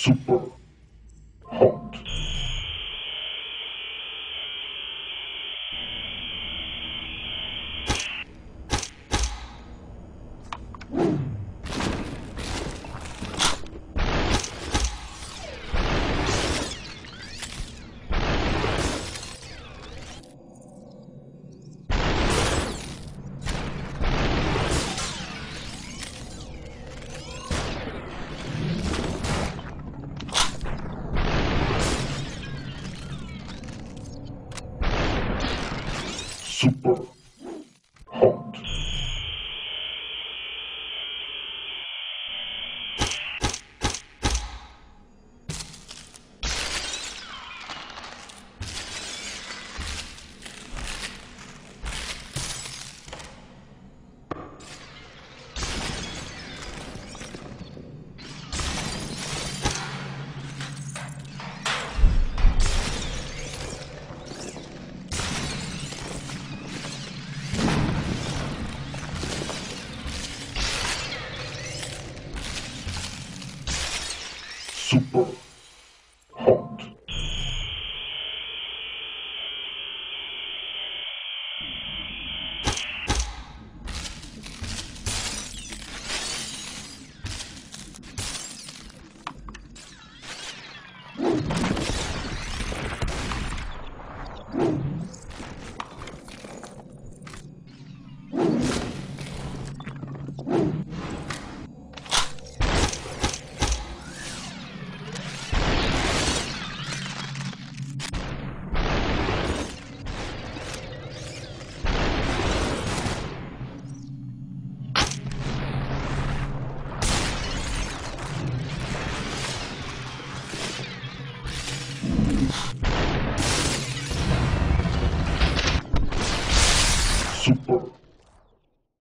Super. Super Super.